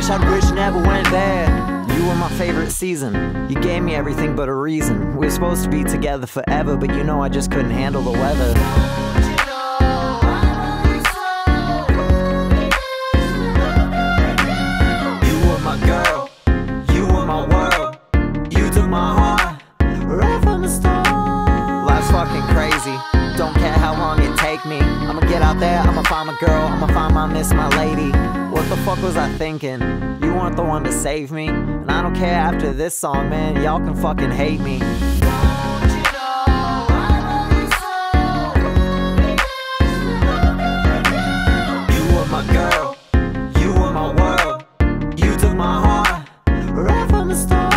wish, I'd wish never went there. You were my favorite season. You gave me everything but a reason. We were supposed to be together forever, but you know I just couldn't handle the weather. You were my girl, you were my world. You took my heart right from the start. Life's fucking crazy. Don't care how long it take me. I'ma get out there, I'ma find my girl, I'ma find my miss, my lady. What the fuck was I thinking? You weren't the one to save me. And I don't care after this song, man. Y'all can fucking hate me. You were my girl, you were my world. You took my heart right from the start.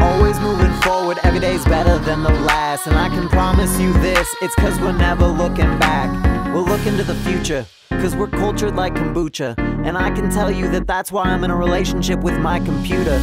Always moving forward, every day's better than the last. And I can promise you this, it's cause we're never looking back. We'll look into the future, cause we're cultured like kombucha. And I can tell you that that's why I'm in a relationship with my computer.